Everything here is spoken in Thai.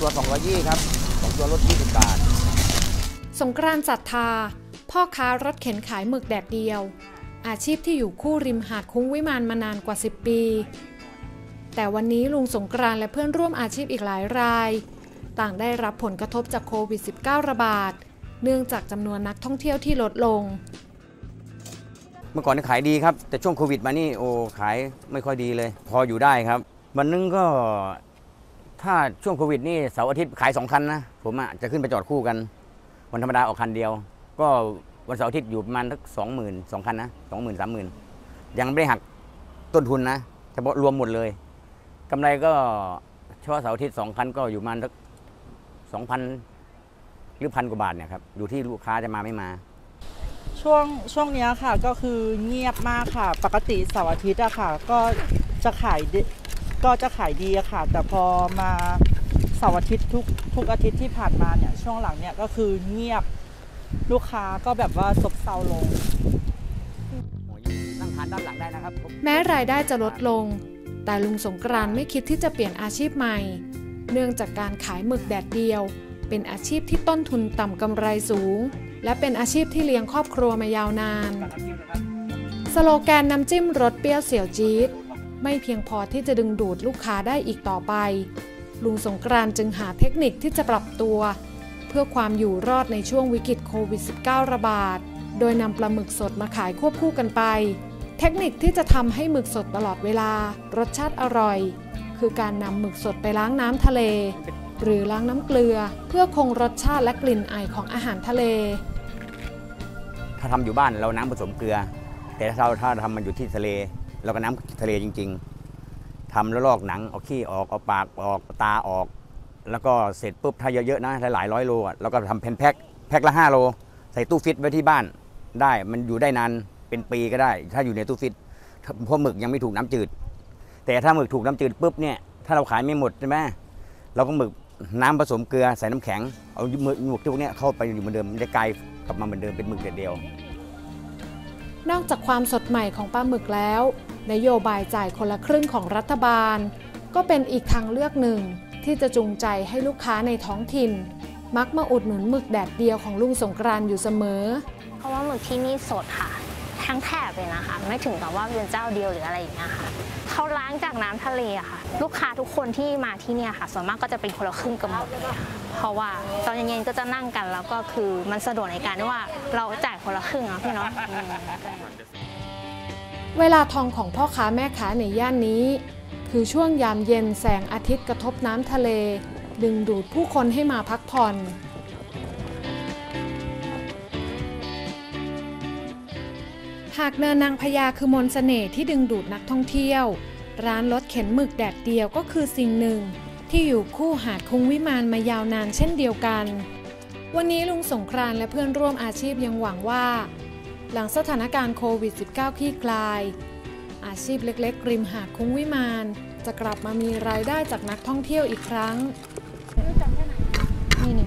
ตัว220ครับสองตัวลด20บาท สงกรานต์ศรัทธา พ่อค้ารถเข็นขายหมึกแดดเดียว อาชีพที่อยู่คู่ริมหาดคุ้งวิมานมานานกว่า 10 ปี แต่วันนี้ลุงสงกรานต์และเพื่อนร่วมอาชีพอีกหลายราย ต่างได้รับผลกระทบจากโควิด -19 ระบาด เนื่องจากจำนวนนักท่องเที่ยวที่ลดลง เมื่อก่อนนี่ขายดีครับ แต่ช่วงโควิดมานี่โอ้ขายไม่ค่อยดีเลย พออยู่ได้ครับ วันนึงก็ ถ้าช่วงโควิดนี่เสาร์อาทิตย์ขายสองคันนะผมอะจะขึ้นไปจอดคู่กัน วันธรรมดาออกคันเดียว ก็วันเสาร์อาทิตย์อยู่ประมาณสักสองหมื่นสองคันนะสองหมื่นสามหมื่นยังไม่ได้หักต้นทุนนะเฉพาะรวมหมดเลยกำไรก็เฉพาะเสาร์อาทิตย์สองคันก็อยู่ประมาณสักสองพันหรือพันกว่าบาทเนี่ยครับอยู่ที่ลูกค้าจะมาไม่มา ช่วงช่วงเนี้ยค่ะก็คือเงียบมากค่ะ ปกติเสาร์อาทิตย์อะค่ะ ก็จะขาย ก็จะขายดีอะค่ะ แต่พอมาเสาร์อาทิตย์ทุกทุกอาทิตย์ที่ผ่านมาเนี่ยช่วงหลังเนี่ยก็คือเงียบลูกค้าก็แบบว่าซบเซาลง นั่งทานด้านหลังได้นะครับ แม้รายได้จะลดลง แต่ลุงสงกรานต์ไม่คิดที่จะเปลี่ยนอาชีพใหม่ เนื่องจากการขายหมึกแดดเดียว เป็นอาชีพที่ต้นทุนต่ำกำไรสูง และเป็นอาชีพที่เลี้ยงครอบครัวมายาวนาน สโลแกนน้ำจิ้มรสเปรี้ยวเสี่ยวจี๊ด ไม่เพียงพอที่จะดึงดูดลูกค้าได้อีกต่อไป ลุงสงกรานจึงหาเทคนิคที่จะปรับตัว เพื่อความอยู่รอดในช่วงวิกฤตโควิด -19 ระบาด โดยนำปลาหมึกสดมาขายควบคู่กันไป เทคนิคที่จะทำให้หมึกสดตลอดเวลา รสชาติอร่อย คือการนำหมึกสดไปล้างน้ำทะเล หรือล้างน้ำเกลือ เพื่อคงรสชาติและกลิ่นไอของอาหารทะเล ถ้าทำอยู่บ้านเราน้ำผสมเกลือ แต่ถ้าเราถ้าทำมันอยู่ที่ทะเล เราก็น้ำทะเลจริง ๆทำแล้วลอกหนังเอาขี้ออกเอาปากออกตาออก แล้วก็เสร็จปุ๊บถ้าเยอะๆนะหลายๆร้อยโลอะเราก็ทำเป็นแพ็คแพ็คละ5โลใส่ตู้ฟิตไว้ที่บ้านได้มันอยู่ได้นานเป็นปีก็ได้ ถ้าอยู่ในตู้ฟิตเพราะหมึกยังไม่ถูกน้ำจืด แต่ถ้าหมึกถูกน้ำจืดปุ๊บเนี่ยถ้าเราขายไม่หมดใช่ไหมเราก็หมึกน้ำผสมเกลือใส่น้ำแข็งเอาหมึกหมึกพวกเนี้ยเข้าไปอยู่เหมือนเดิมจะกลายกลับมาเหมือนเดิมเป็นหมึกเดียว นอกจากความสดใหม่ของปลาหมึกแล้ว นโยบายจ่ายคนละครึ่งของรัฐบาล ก็เป็นอีกทางเลือกหนึ่ง ที่จะจูงใจให้ลูกค้าในท้องถิ่น มักมาอุดหนุนหมึกแดดเดียวของลุงสงกรานอยู่เสมอ เพราะว่าหมึกที่นี่สดค่ะ ทั้งแถบเลยนะคะ ไม่ถึงกับว่าเป็นเจ้าเดียวหรืออะไรอย่างเงี้ยค่ะเขาล้างจากน้ำทะเลอะค่ะ ลูกค้าทุกคนที่มาที่เนี่ยค่ะ ส่วนมากก็จะเป็นคนละครึ่งกันหมดเพราะว่าตอนเย็นๆก็จะนั่งกันแล้วก็คือมันสะดวกในการที่ว่าเราจ่ายคนละครึ่งอะพี่เนาะ เวลาทองของพ่อค้าแม่ค้าในย่านนี้ คือช่วงยามเย็นแสงอาทิตย์กระทบน้ำทะเล ดึงดูดผู้คนให้มาพักผ่อน หากเนินนางพญาคือมนต์เสน่ห์ที่ดึงดูดนักท่องเที่ยว ร้านรถเข็นหมึกแดดเดียวก็คือสิ่งหนึ่ง ที่อยู่คู่หาดคุ้งวิมานมายาวนานเช่นเดียวกัน วันนี้ลุงสงกรานและเพื่อนร่วมอาชีพยังหวังว่า หลังสถานการณ์โควิด -19 คลี่คลาย อาชีพเล็กๆ ริมหาดคุ้งวิมาน จะกลับมามีรายได้จากนักท่องเที่ยวอีกครั้งนี่นี่